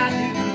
I do.